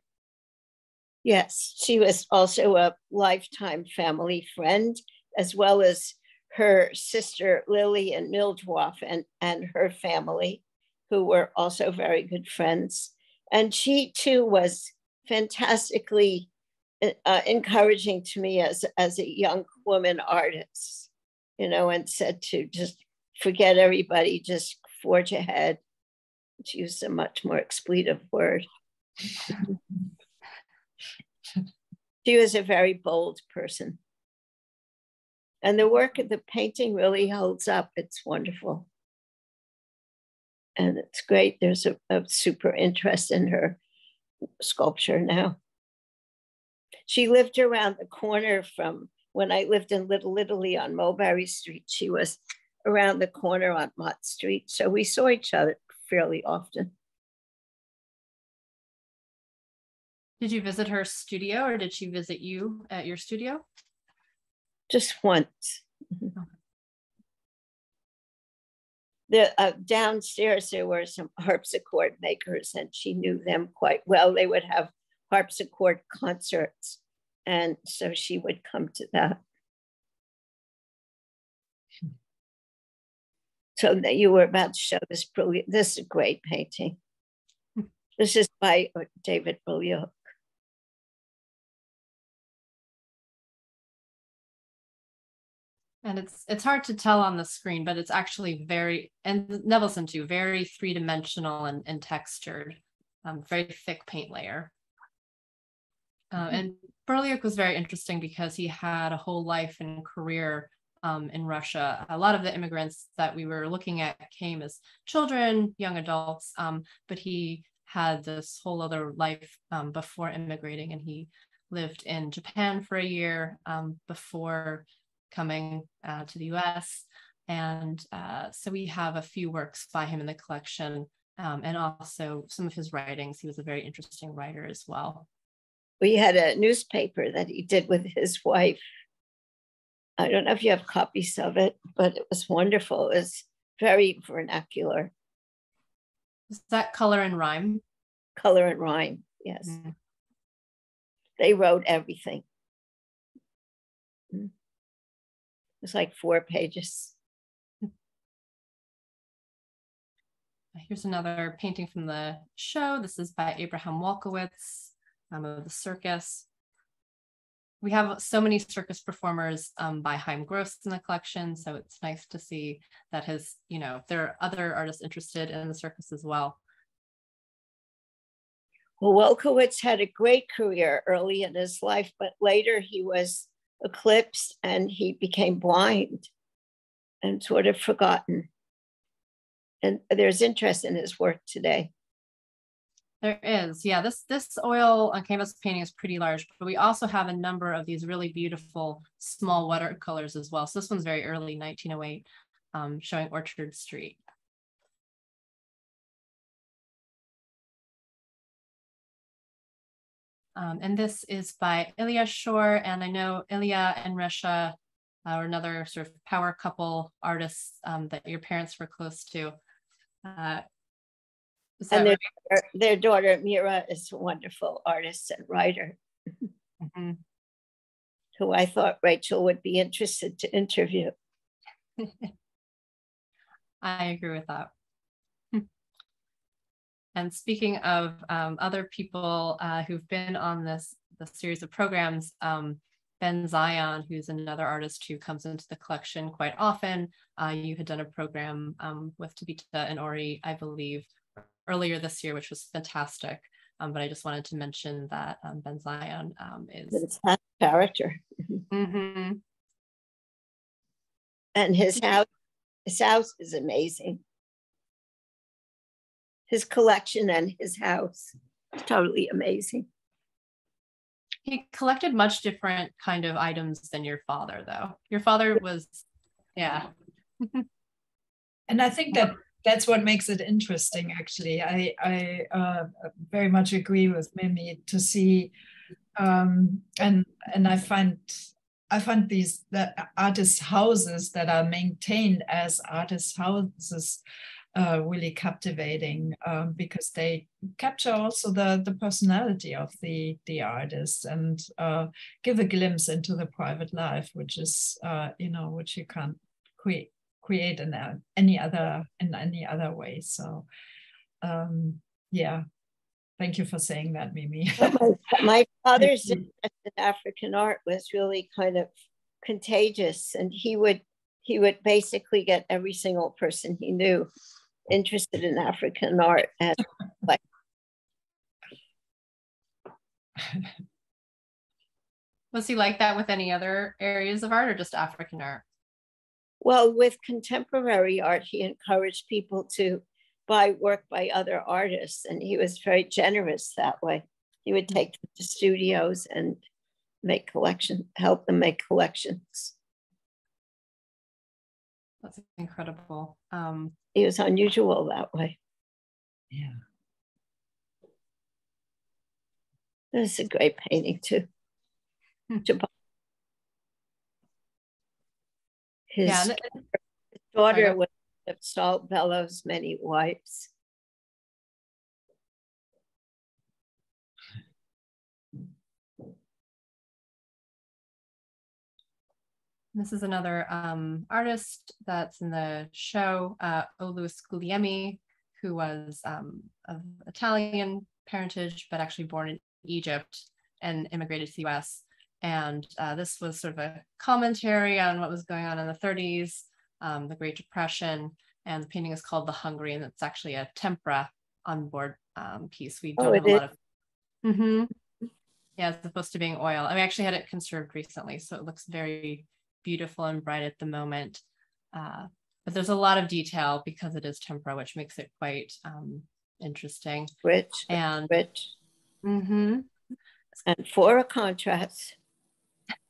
D: Yes, she was also a lifetime family friend, as well as her sister Lily and Mildwoff and, and her family, who were also very good friends. And she too was fantastically uh, encouraging to me as, as a young woman artist, you know, and said to just forget everybody, just forge ahead. She used a much more expletive word. (laughs) she was a very bold person. And the work of the painting really holds up. It's wonderful. And it's great. There's a, a super interest in her sculpture now. She lived around the corner from when I lived in Little Italy on Mulberry Street. She was around the corner on Mott Street. So we saw each other fairly often.
B: Did you visit her studio or did she visit you at your studio?
D: just once. (laughs) The uh, downstairs there were some harpsichord makers, and she knew them quite well. They would have harpsichord concerts, and so she would come to that. So that you were about to show this brilliant. This is a great painting. This is by David Burliuk.
B: And it's it's hard to tell on the screen, but it's actually very and Nevelson too, very three dimensional and, and textured, um, very thick paint layer. Uh, mm-hmm. and Burliuk was very interesting because he had a whole life and career um, in Russia. A lot of the immigrants that we were looking at came as children, young adults, um, but he had this whole other life um, before immigrating, and he lived in Japan for a year um, before coming uh, to the US. And uh, so we have a few works by him in the collection um, and also some of his writings. He was a very interesting writer as well.
D: We had a newspaper that he did with his wife. I don't know if you have copies of it, but it was wonderful. It was very vernacular.
B: Is that color and rhyme?
D: Color and rhyme, yes. Mm. They wrote everything. Mm. It was like four pages.
B: Here's another painting from the show. This is by Abraham Walkowitz um, of the circus. We have so many circus performers um, by Chaim Gross in the collection, so it's nice to see that his, you know, there are other artists interested in the circus as well.
D: Well, Walkowitz had a great career early in his life, but later he was eclipsed and he became blind and sort of forgotten. And there's interest in his work today.
B: There is, yeah. This this oil on canvas painting is pretty large, but we also have a number of these really beautiful small watercolors as well. So this one's very early, 1908, um, showing Orchard Street. Um, and this is by Ilya Schor, and I know Ilya and Resha are another sort of power couple artists um, that your parents were close to. Uh,
D: and their, right? their daughter Mira is a wonderful artist and writer, mm-hmm. (laughs) who I thought Rachel would be interested to interview. (laughs)
B: I agree with that. (laughs) And speaking of um, other people uh, who've been on this, this series of programs, um, Ben Zion, who's another artist who comes into the collection quite often. Uh, you had done a program um, with Tabita and Ori, I believe, earlier this year, which was fantastic. Um, but I just wanted to mention that um, Ben Zion um, is
D: it's a character. (laughs) Mm-hmm. And his house, his house is amazing. His collection and his house, is totally amazing.
B: He collected much different kind of items than your father, though. Your father was, yeah. (laughs)
A: and I think that that's what makes it interesting actually. I i uh, very much agree with mimi to see um, and and i find i find these the artist houses that are maintained as artist houses uh, really captivating um, because they capture also the the personality of the the artist and uh, give a glimpse into the private life which is uh, you know which you can't create create in any other in any other way. So um, yeah, thank you for saying that, Mimi. (laughs)
D: my, my (laughs) father's interest in African art was really kind of contagious, and he would he would basically get every single person he knew interested in African art and (laughs) like.
B: Was he like that with any other areas of art or just African art?
D: Well, with contemporary art, he encouraged people to buy work by other artists, and he was very generous that way. He would take them to studios and make collection, help them make collections.
B: That's incredible. Um,
D: he was unusual that way.
A: Yeah.
D: This is a great painting too. (laughs) Hmm. His, yeah. daughter would have Salt Bellows many wives.
B: This is another um, artist that's in the show, uh, Oluwus Guliemi, who was um, of Italian parentage, but actually born in Egypt and immigrated to the US. And uh, this was sort of a commentary on what was going on in the 30s, um, the Great Depression. And the painting is called The Hungry, and it's actually a tempera on board um, piece. We don't oh, have a lot of. Mm-hmm. Yeah, as opposed to being oil. I actually had it conserved recently, so it looks very beautiful and bright at the moment. Uh, but there's a lot of detail because it is tempera, which makes it quite um, interesting.
D: Rich
B: and
D: rich.
B: Mm-hmm.
D: And for a contrast,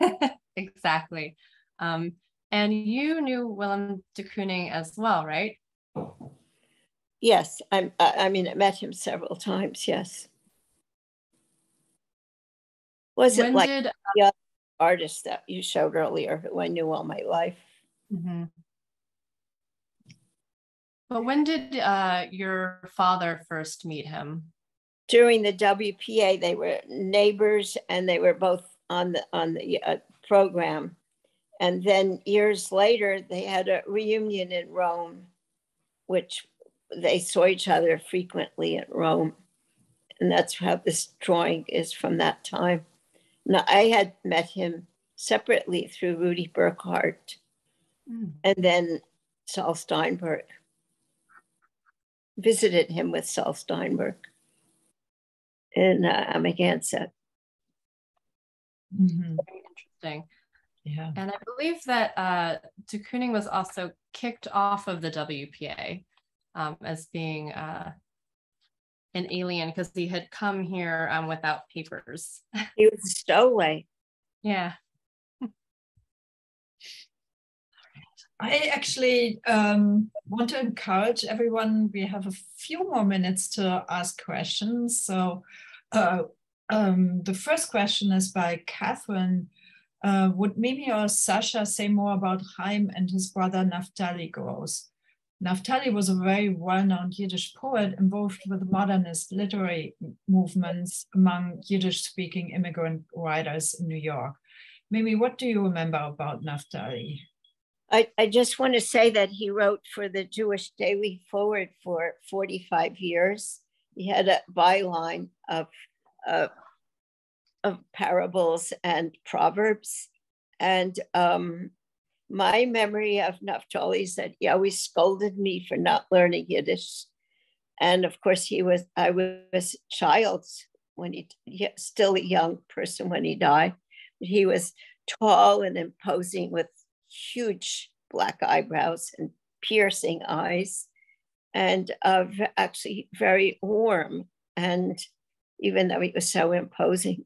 D: (laughs)
B: exactly. Um, and you knew Willem de Kooning as well, right?
D: Yes, I, I mean, I met him several times, yes. Was when it like did, the artist that you showed earlier, who I knew all my life? Mm-hmm.
B: But when did uh, your father first meet him?
D: During the WPA, they were neighbors, and they were both on the on the uh, program. And then years later, they had a reunion in Rome, which they saw each other frequently at Rome. And that's how this drawing is from that time. Now, I had met him separately through Rudy Burckhardt mm. and then Saul Steinberg. Visited him with Saul Steinberg in uh, Amagansett.
B: Mm-hmm. Interesting. Yeah. And I believe that uh, de Kooning was also kicked off of the WPA um, as being uh, an alien because he had come here um, without papers.
D: He was a stowaway.
B: yeah.
A: I actually um, want to encourage everyone. We have a few more minutes to ask questions. So, uh, um, the first question is by Catherine. Uh, would Mimi or Sasha say more about Chaim and his brother Naftali Gross? Naftali was a very well-known Yiddish poet involved with the modernist literary movements among Yiddish-speaking immigrant writers in New York. Mimi, what do you remember about Naftali?
D: I, I just want to say that he wrote for the Jewish Daily Forward for 45 years. He had a byline of, uh, of parables and proverbs. And um, my memory of Naftali is that he always scolded me for not learning Yiddish. And of course, he was, I was a child when he, still a young person when he died. But he was tall and imposing with huge black eyebrows and piercing eyes, and uh, actually very warm. And even though he was so imposing,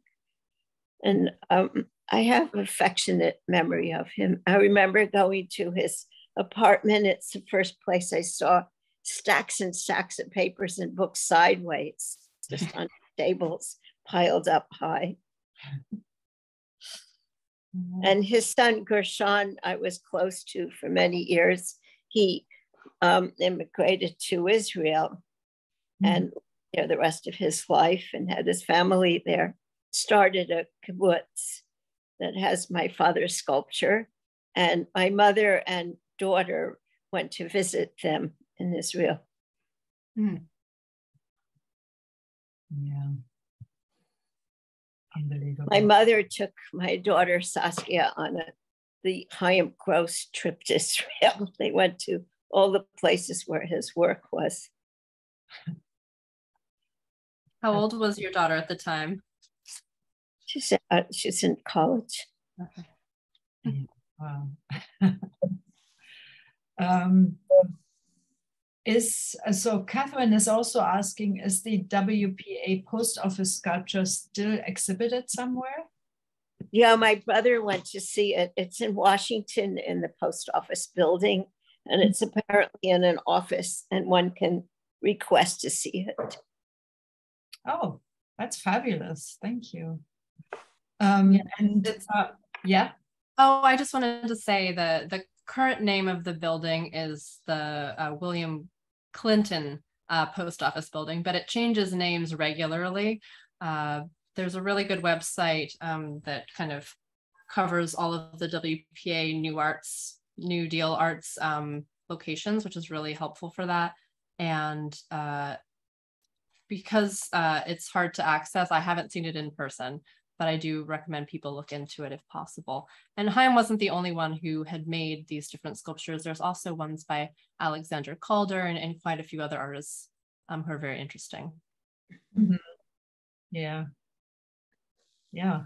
D: and um, I have affectionate memory of him. I remember going to his apartment. It's the first place I saw stacks and stacks of papers and books sideways, just on (laughs) tables piled up high. Mm-hmm. And his son Gershon, I was close to for many years. He um, immigrated to Israel mm-hmm. and know, the rest of his life and had his family there. Started a kibbutz that has my father's sculpture, and my mother and daughter went to visit them in Israel. Mm.
A: Yeah.
D: Unbelievable. My mother took my daughter Saskia on a, the Chaim Gross trip to Israel. (laughs) They went to all the places where his work was. (laughs)
B: How old was your daughter at the time?
D: She's uh, she's in college.
A: Okay. Wow. (laughs) um, is so Catherine is also asking, is the WPA post office sculpture still exhibited somewhere?
D: Yeah, my brother went to see it. It's in Washington in the post office building, and it's apparently in an office, and one can request to see it.
A: Oh, that's fabulous. Thank you. Um, yeah. And uh, yeah.
B: Oh, I just wanted to say the the current name of the building is the uh, William Clinton uh, post office building, but it changes names regularly. Uh, there's a really good website um, that kind of covers all of the WPA New Arts, New Deal Arts um, locations, which is really helpful for that. And uh, because uh, it's hard to access, I haven't seen it in person, but I do recommend people look into it if possible. And Chaim wasn't the only one who had made these different sculptures. There's also ones by Alexander Calder and, and quite a few other artists um, who are very interesting.
A: Mm-hmm. Yeah. Yeah,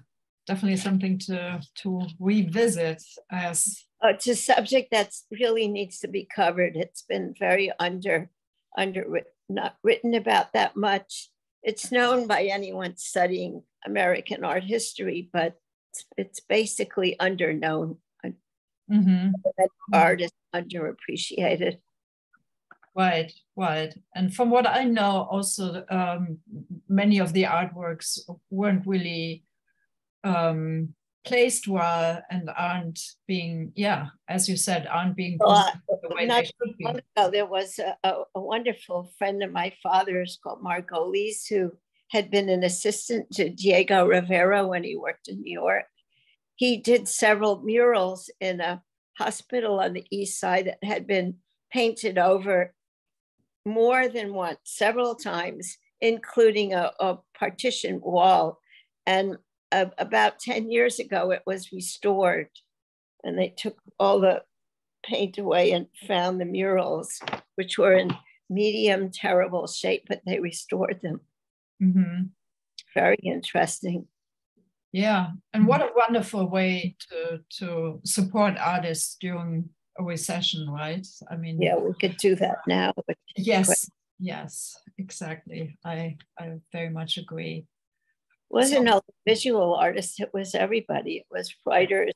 A: definitely something to, to revisit as.
D: Uh, it's a subject that really needs to be covered. It's been very under, under not written about that much. It's known by anyone studying American art history, but it's, it's basically underknown. Mm-hmm. Art is underappreciated.
A: Right, right. And from what I know, also um, many of the artworks weren't really um, placed well and aren't being, yeah, as you said, aren't being well, uh,
D: the way not they should be. Ago, there was a, a, a, wonderful friend of my father's called Margolis, who had been an assistant to Diego Rivera when he worked in New York. He did several murals in a hospital on the east side that had been painted over more than once, several times, including a, a partition wall. And uh, about 10 years ago, it was restored. And they took all the paint away and found the murals, which were in medium, terrible shape, but they restored them. Mm-hmm. Very interesting.
A: Yeah, and what a wonderful way to to support artists during a recession, right? I mean,
D: yeah, we could do that now.
A: Yes, yes, exactly. I I very much agree.
D: It wasn't so, a visual artist; it was everybody. It was writers,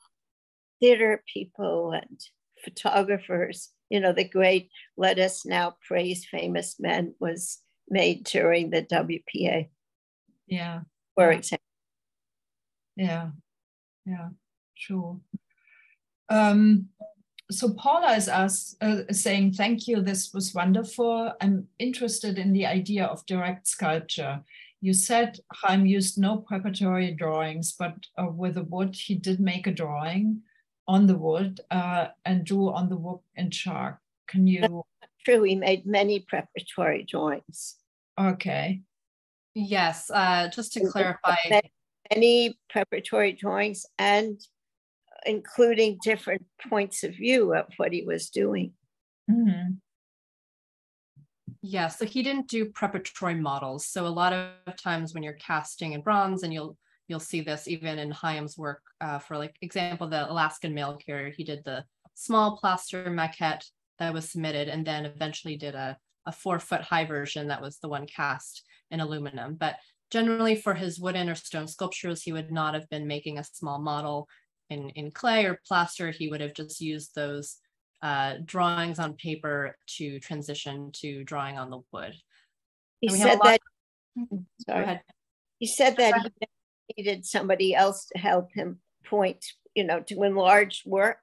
D: theater people, and photographers. You know, the great "Let Us Now Praise Famous Men" was made during the WPA.
A: Yeah.
D: For example.
A: Yeah. Yeah. Sure. Um, so Paula is us uh, saying, thank you, this was wonderful. I'm interested in the idea of direct sculpture. You said Chaim used no preparatory drawings, but uh, with the wood, he did make a drawing on the wood uh, and drew on the wood in chalk. Can you?
D: True, he made many preparatory drawings.
A: Okay.
B: Yes, uh, just to clarify.
D: Many preparatory drawings and including different points of view of what he was doing. Mm-hmm.
B: Yeah, so he didn't do preparatory models. So a lot of times when you're casting in bronze, and you'll you'll see this even in Chaim's work. Uh, for like example, the Alaskan mail carrier, he did the small plaster maquette that was submitted, and then eventually did a a four foot high version that was the one cast in aluminum. But generally for his wooden or stone sculptures, he would not have been making a small model in, in clay or plaster, he would have just used those uh, drawings on paper to transition to drawing on the wood.
D: He said that. Of, sorry. He said that he needed somebody else to help him point, you know, to enlarge work.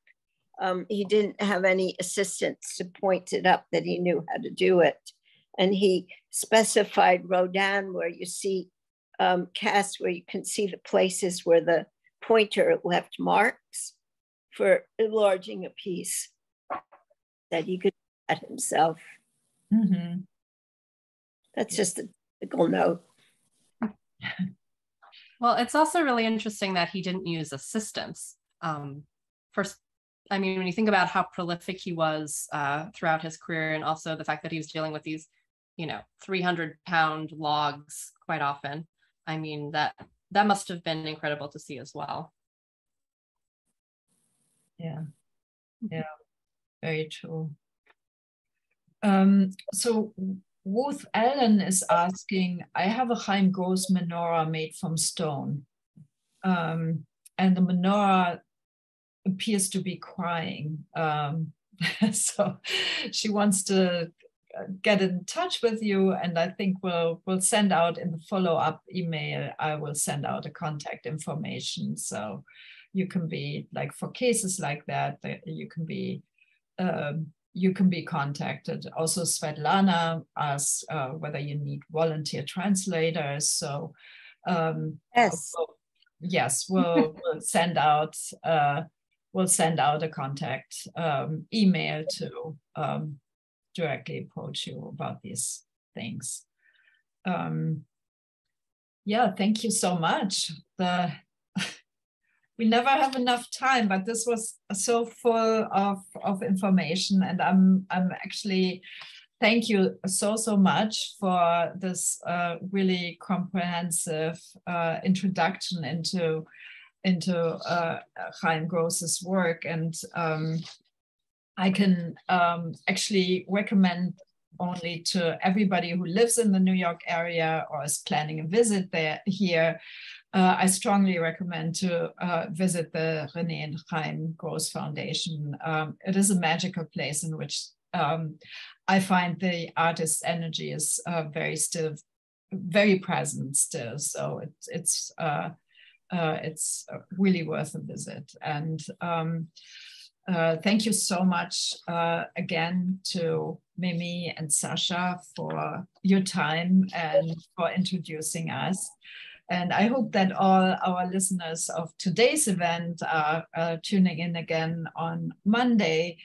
D: Um, he didn't have any assistants to point it up that he knew how to do it. And he specified Rodin, where you see um, cast, where you can see the places where the pointer left marks for enlarging a piece that he could at himself. Mm-hmm. That's just a typical note. (laughs)
B: Well, it's also really interesting that he didn't use assistants. Um, first, I mean, when you think about how prolific he was uh, throughout his career, and also the fact that he was dealing with these, you know, 300 pound logs quite often, I mean, that that must have been incredible to see as well.
A: Yeah, yeah, very true. Um, so Ruth Allen is asking, I have a Chaim Gross menorah made from stone. Um, and the menorah appears to be crying. Um, (laughs) so she wants to get in touch with you and i think we'll we'll send out in the follow-up email i will send out a contact information so you can be like for cases like that you can be um, you can be contacted also svetlana asks uh, whether you need volunteer translators so um,
D: yes
A: we'll, yes we'll, (laughs) we'll send out uh, we'll send out a contact um, email to um, directly approach you about these things. Um, yeah, thank you so much. The we never have enough time, but this was so full of, of information, and I'm I'm actually thank you so so much for this uh, really comprehensive uh, introduction into into uh, Chaim Gross's work. And um, I can um, actually recommend only to everybody who lives in the New York area or is planning a visit there here. Uh, I strongly recommend to uh, visit the Renee and Chaim Gross Foundation. Um, it is a magical place in which um, I find the artist's energy is uh, very still, very present still. So it's it's uh, uh, it's really worth a visit. And um, uh, thank you so much uh, again to Mimi and Sasha for your time and for introducing us. And I hope that all our listeners of today's event are uh, tuning in again on Monday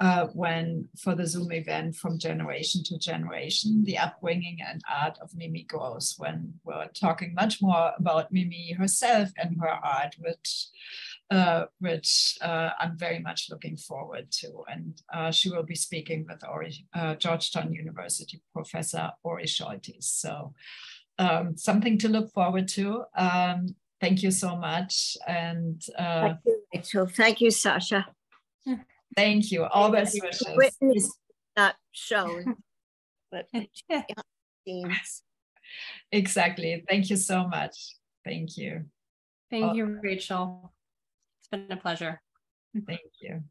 A: uh, when for the Zoom event from generation to generation, the upbringing and art of Mimi Gross, when we're talking much more about Mimi herself and her art, which uh, which uh, I'm very much looking forward to. And uh, she will be speaking with Ori, uh, Georgetown University professor Ori Soltes. So um, something to look forward to. Um, thank you so much. And uh,
D: thank you, Rachel. Thank you, Sasha.
A: Thank you. All best wishes.
D: Written is not shown, but (laughs) scenes.
A: Exactly. Thank you so much. Thank you.
E: Thank you, Rachel. It's been a pleasure.
A: Thank you.